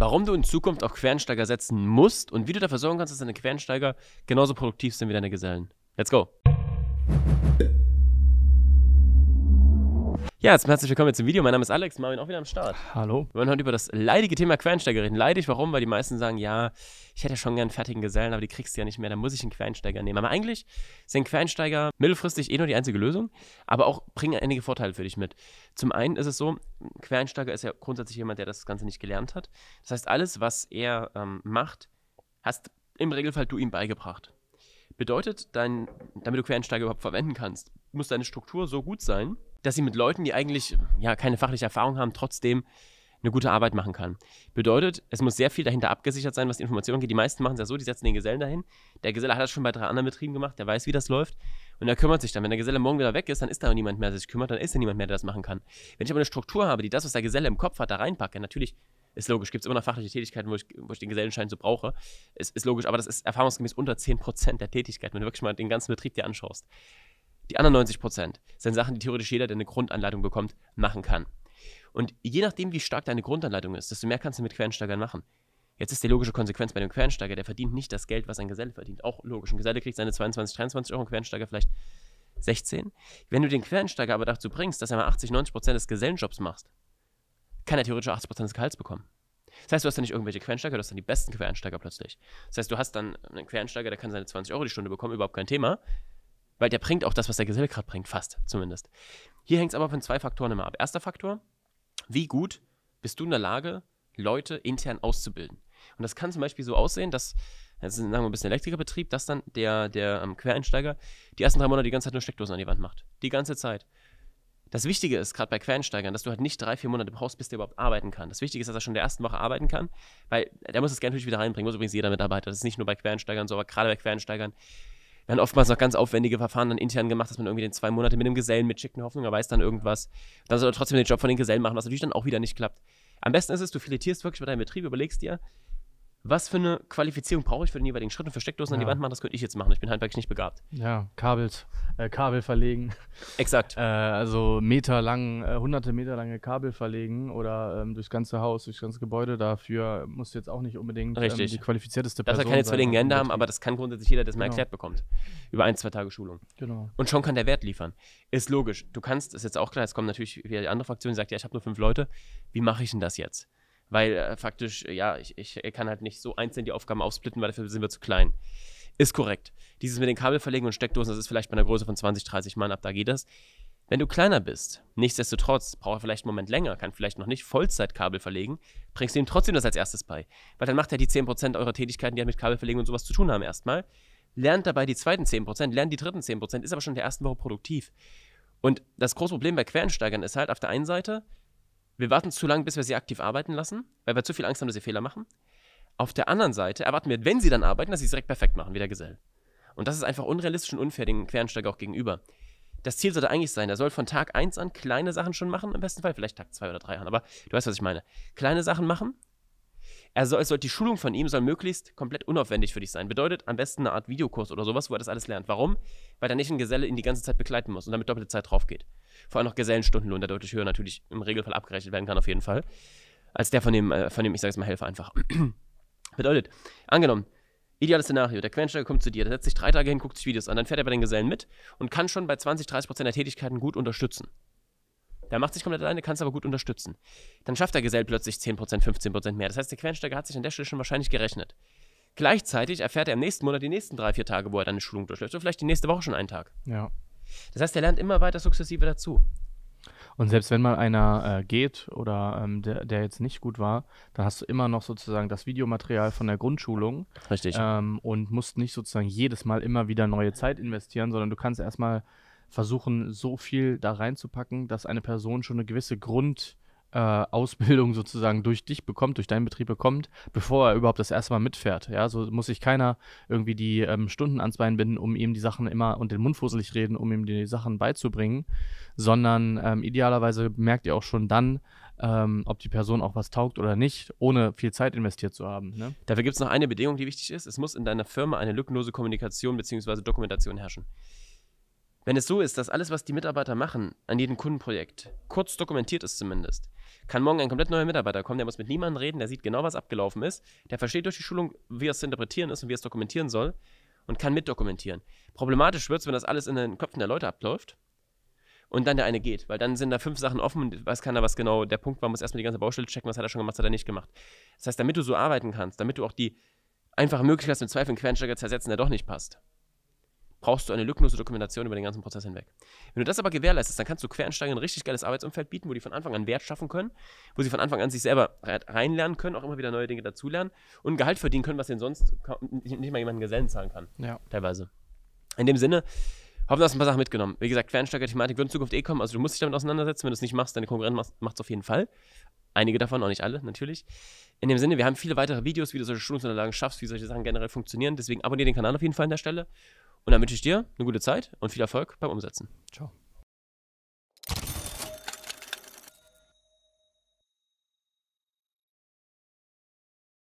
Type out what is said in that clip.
warum du in Zukunft auf Quereinsteiger setzen musst und wie du dafür sorgen kannst, dass deine Quereinsteiger genauso produktiv sind wie deine Gesellen. Let's go! Ja, jetzt herzlich willkommen zum Video. Mein Name ist Alex, Marvin auch wieder am Start. Hallo. Wir wollen heute über das leidige Thema Quereinsteiger reden. Leidig, warum? Weil die meisten sagen, ja, ich hätte schon gern einen fertigen Gesellen, aber die kriegst du ja nicht mehr, dann muss ich einen Quereinsteiger nehmen. Aber eigentlich sind Quereinsteiger mittelfristig eh nur die einzige Lösung, aber auch bringen einige Vorteile für dich mit. Zum einen ist es so, Quereinsteiger ist ja grundsätzlich jemand, der das Ganze nicht gelernt hat. Das heißt, alles, was er ähm, macht, hast im Regelfall du ihm beigebracht. Bedeutet, dein, damit du Quereinsteiger überhaupt verwenden kannst, muss deine Struktur so gut sein, dass sie mit Leuten, die eigentlich ja keine fachliche Erfahrung haben, trotzdem eine gute Arbeit machen kann. Bedeutet, es muss sehr viel dahinter abgesichert sein, was die Informationen geht. Die meisten machen es ja so, die setzen den Gesellen dahin. Der Geselle hat das schon bei drei anderen Betrieben gemacht, der weiß, wie das läuft. Und er kümmert sich dann. Wenn der Geselle morgen wieder weg ist, dann ist da niemand mehr, der sich kümmert, dann ist da niemand mehr, der das machen kann. Wenn ich aber eine Struktur habe, die das, was der Geselle im Kopf hat, da reinpacke, natürlich ist logisch, gibt es immer noch fachliche Tätigkeiten, wo ich, wo ich den Gesellenschein so brauche. Ist, ist logisch, aber das ist erfahrungsgemäß unter 10% der Tätigkeiten, wenn du wirklich mal den ganzen Betrieb dir anschaust. Die anderen 90 Prozent sind Sachen, die theoretisch jeder, der eine Grundanleitung bekommt, machen kann. Und je nachdem, wie stark deine Grundanleitung ist, desto mehr kannst du mit Quereinsteigern machen. Jetzt ist die logische Konsequenz bei dem Quereinsteiger, der verdient nicht das Geld, was ein Geselle verdient. Auch logisch. Ein Geselle kriegt seine 22, 23 Euro, ein Quereinsteiger vielleicht 16. Wenn du den Quereinsteiger aber dazu bringst, dass er mal 80, 90 Prozent des Gesellenjobs machst, kann er theoretisch 80 Prozent des Gehalts bekommen. Das heißt, du hast dann nicht irgendwelche Quereinsteiger, du hast dann die besten Quereinsteiger plötzlich. Das heißt, du hast dann einen Quereinsteiger, der kann seine 20 Euro die Stunde bekommen, überhaupt kein Thema weil der bringt auch das, was der Geselle gerade bringt, fast zumindest. Hier hängt es aber von zwei Faktoren immer ab. Erster Faktor, wie gut bist du in der Lage, Leute intern auszubilden? Und das kann zum Beispiel so aussehen, dass, das ist, sagen wir ein bisschen Elektrikerbetrieb, dass dann der, der ähm, Quereinsteiger die ersten drei Monate die ganze Zeit nur Steckdosen an die Wand macht. Die ganze Zeit. Das Wichtige ist, gerade bei Quereinsteigern, dass du halt nicht drei, vier Monate brauchst, bis der überhaupt arbeiten kann. Das Wichtige ist, dass er schon in der ersten Woche arbeiten kann, weil der muss es gerne natürlich wieder reinbringen, muss übrigens jeder Mitarbeiter. Das ist nicht nur bei Quereinsteigern so, aber gerade bei Quereinsteigern werden oftmals noch ganz aufwendige Verfahren dann intern gemacht, dass man irgendwie den zwei Monate mit einem Gesellen mitschickt, in Hoffnung, er weiß dann irgendwas. Dann soll er trotzdem den Job von den Gesellen machen, was natürlich dann auch wieder nicht klappt. Am besten ist es, du filetierst wirklich bei deinem Betrieb, überlegst dir, was für eine Qualifizierung brauche ich für den jeweiligen Schritt und für Steckdosen ja. an die Wand machen, das könnte ich jetzt machen. Ich bin handwerklich nicht begabt. Ja, Kabels, äh, Kabel verlegen. Exakt. äh, also Meter lang, äh, hunderte Meter lange Kabel verlegen oder ähm, durchs ganze Haus, durchs ganze Gebäude. Dafür musst du jetzt auch nicht unbedingt ähm, die qualifizierteste Person sein. Dass er keine zwillingen Hände haben, aber das kann grundsätzlich jeder, der es genau. mal erklärt bekommt. Über ein, zwei Tage Schulung. Genau. Und schon kann der Wert liefern. Ist logisch. Du kannst, ist jetzt auch klar, jetzt kommt natürlich wieder die andere Fraktion, die sagt, ja, ich habe nur fünf Leute. Wie mache ich denn das jetzt? Weil äh, faktisch, ja, ich, ich kann halt nicht so einzeln die Aufgaben aufsplitten, weil dafür sind wir zu klein. Ist korrekt. Dieses mit den Kabelverlegen und Steckdosen, das ist vielleicht bei einer Größe von 20, 30 Mann ab, da geht das. Wenn du kleiner bist, nichtsdestotrotz, braucht er vielleicht einen Moment länger, kann vielleicht noch nicht Vollzeitkabel verlegen, bringst du ihm trotzdem das als erstes bei. Weil dann macht er die 10% eurer Tätigkeiten, die halt mit Kabelverlegen und sowas zu tun haben, erstmal. Lernt dabei die zweiten 10%, lernt die dritten 10%, ist aber schon in der ersten Woche produktiv. Und das große Problem bei Quereinsteigern ist halt auf der einen Seite, wir warten zu lange, bis wir sie aktiv arbeiten lassen, weil wir zu viel Angst haben, dass sie Fehler machen. Auf der anderen Seite erwarten wir, wenn sie dann arbeiten, dass sie es direkt perfekt machen, wie der Gesell. Und das ist einfach unrealistisch und unfair dem Quereinsteiger auch gegenüber. Das Ziel sollte eigentlich sein, er soll von Tag 1 an kleine Sachen schon machen, im besten Fall, vielleicht Tag 2 oder 3 an, aber du weißt, was ich meine. Kleine Sachen machen, er soll, soll, die Schulung von ihm soll möglichst komplett unaufwendig für dich sein. Bedeutet am besten eine Art Videokurs oder sowas, wo er das alles lernt. Warum? Weil er nicht ein Geselle ihn die ganze Zeit begleiten muss und damit doppelte Zeit drauf geht. Vor allem noch Gesellenstundenlohn, der deutlich höher natürlich im Regelfall abgerechnet werden kann, auf jeden Fall. Als der von dem, äh, von dem ich sage jetzt mal, Helfer einfach. Bedeutet, angenommen, ideales Szenario, der Quereinsteiger kommt zu dir, der setzt sich drei Tage hin, guckt sich Videos an, dann fährt er bei den Gesellen mit und kann schon bei 20, 30 Prozent der Tätigkeiten gut unterstützen. Der macht sich komplett alleine, kann es aber gut unterstützen. Dann schafft der Gesell plötzlich 10%, 15% mehr. Das heißt, der Quereinsteiger hat sich an der Stelle schon wahrscheinlich gerechnet. Gleichzeitig erfährt er im nächsten Monat die nächsten drei, vier Tage, wo er dann eine Schulung durchläuft. Oder vielleicht die nächste Woche schon einen Tag. Ja. Das heißt, er lernt immer weiter sukzessive dazu. Und selbst wenn mal einer äh, geht oder ähm, der, der, jetzt nicht gut war, dann hast du immer noch sozusagen das Videomaterial von der Grundschulung. Richtig. Ähm, und musst nicht sozusagen jedes Mal immer wieder neue Zeit investieren, sondern du kannst erstmal versuchen, so viel da reinzupacken, dass eine Person schon eine gewisse Grund äh, sozusagen durch dich bekommt, durch deinen Betrieb bekommt, bevor er überhaupt das erste Mal mitfährt. Ja, so muss sich keiner irgendwie die ähm, Stunden ans Bein binden, um ihm die Sachen immer und den Mund fusselig reden, um ihm die Sachen beizubringen, sondern ähm, idealerweise merkt ihr auch schon dann, ähm, ob die Person auch was taugt oder nicht, ohne viel Zeit investiert zu haben. Ne? Dafür gibt es noch eine Bedingung, die wichtig ist. Es muss in deiner Firma eine lückenlose Kommunikation bzw. Dokumentation herrschen. Wenn es so ist, dass alles, was die Mitarbeiter machen, an jedem Kundenprojekt, kurz dokumentiert ist zumindest, kann morgen ein komplett neuer Mitarbeiter kommen, der muss mit niemandem reden, der sieht genau, was abgelaufen ist, der versteht durch die Schulung, wie es zu interpretieren ist und wie es dokumentieren soll und kann mitdokumentieren. Problematisch wird es, wenn das alles in den Köpfen der Leute abläuft und dann der eine geht, weil dann sind da fünf Sachen offen und weiß keiner, was genau der Punkt war, muss erstmal die ganze Baustelle checken, was hat er schon gemacht, was hat er nicht gemacht. Das heißt, damit du so arbeiten kannst, damit du auch die einfache Möglichkeit hast, mit Zweifel einen Quereinsteiger zu ersetzen, der doch nicht passt, brauchst du eine lückenlose Dokumentation über den ganzen Prozess hinweg. Wenn du das aber gewährleistest, dann kannst du Quereinsteigern ein richtig geiles Arbeitsumfeld bieten, wo die von Anfang an Wert schaffen können, wo sie von Anfang an sich selber reinlernen können, auch immer wieder neue Dinge dazulernen und Gehalt verdienen können, was ihnen sonst nicht mal jemanden Gesellen zahlen kann. Ja. Teilweise. In dem Sinne, hoffen, du hast ein paar Sachen mitgenommen. Wie gesagt, Quereinsteiger-Thematik wird in Zukunft eh kommen, also du musst dich damit auseinandersetzen. Wenn du es nicht machst, deine Konkurrentin macht es auf jeden Fall. Einige davon, auch nicht alle, natürlich. In dem Sinne, wir haben viele weitere Videos, wie du solche Schulungsunterlagen schaffst, wie solche Sachen generell funktionieren. Deswegen abonniere den Kanal auf jeden Fall an der Stelle. Und dann wünsche ich dir eine gute Zeit und viel Erfolg beim Umsetzen. Ciao.